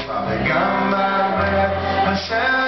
I've got my breath. I said.